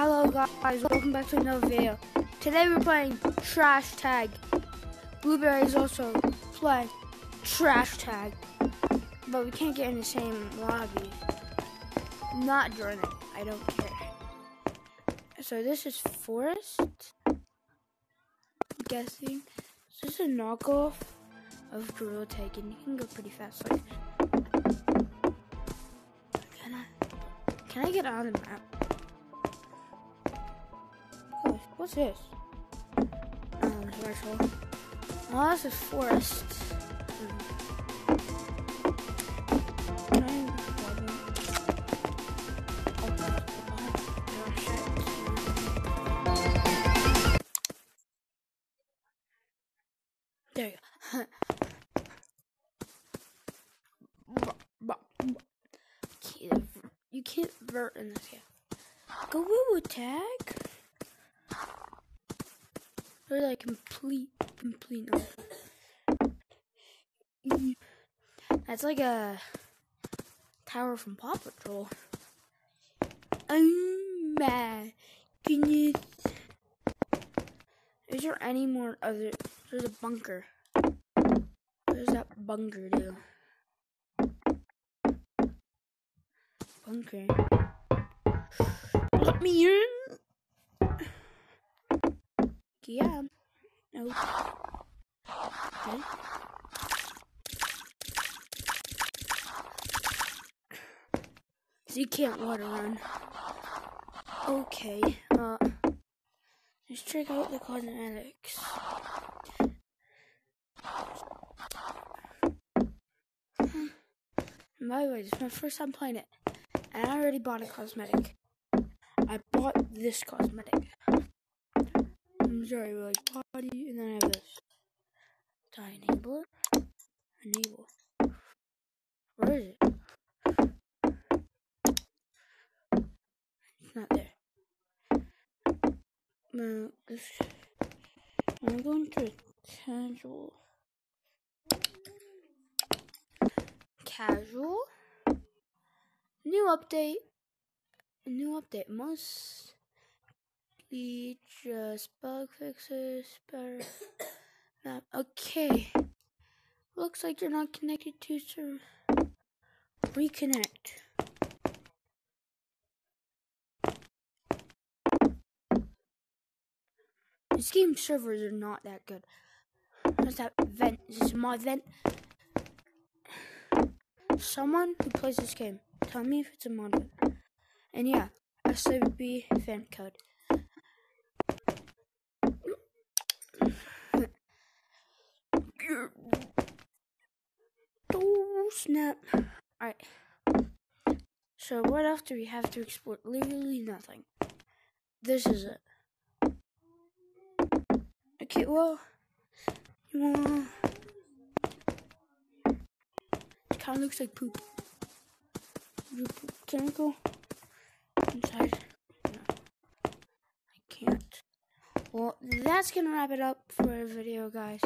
Hello guys, welcome back to another video. Today we're playing Trash Tag. Blueberry is also playing Trash Tag. But we can't get in the same lobby. Not join it. I don't care. So this is Forest. I'm guessing. This is a knockoff of Gorilla Tag and you can go pretty fast. Like, can I can I get on the map? What's this? Um, special. Oh, this is Forest. There you go. you can't vert in this game. Go woo tag. They're like complete, complete. That's like a tower from Paw Patrol. Oh my goodness. Is there any more other? There's a bunker. What does that bunker do? Bunker. Let me in. Yeah. Okay. So you can't water run. Okay. Uh. Let's check out the cosmetics. By the way, this is my first time playing it. And I already bought a cosmetic. I bought this cosmetic. Sorry, like body, and then I have this. Do I enable. Where is it? It's not there. No, this. I'm going to casual. Casual. New update. New update. Mostly just bug fixes. Better. Map. Okay. Looks like you're not connected to server. Reconnect. This game servers are not that good. What's that vent? Is this mod vent? Someone who plays this game, tell me if it's a mod. And yeah, SWB vent code. Oh snap. Alright. So what else do we have to explore? Literally nothing. This is it. Okay, well, you wanna... It kind of looks like poop. Can I go inside? No, I can't. Well, that's gonna wrap it up for a video, guys.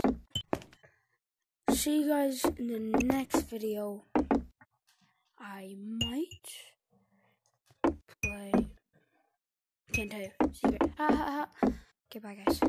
See you guys in the next video. I might play. Can't tell you. Secret. Ha ha ha. Okay, bye, guys.